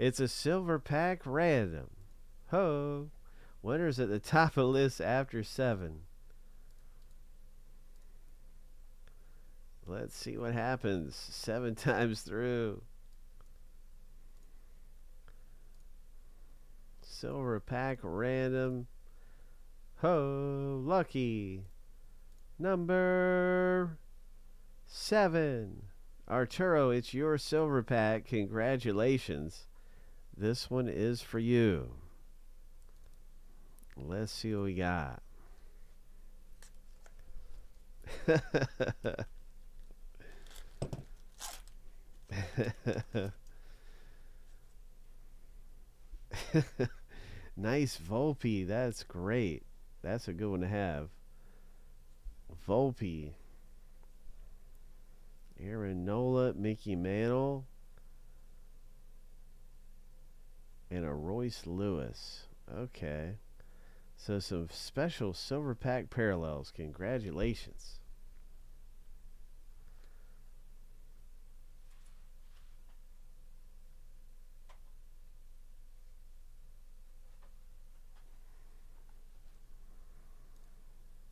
It's a silver pack random. Ho! Winners at the top of list after seven. Let's see what happens. Seven times through. Silver pack random. Ho! Lucky. Number seven. Arturo, it's your silver pack. Congratulations. This one is for you. Let's see what we got. nice Volpe. That's great. That's a good one to have. Volpe. Aaron Nola, Mickey Mantle, and a Royce Lewis. Okay. So some special silver pack parallels. Congratulations.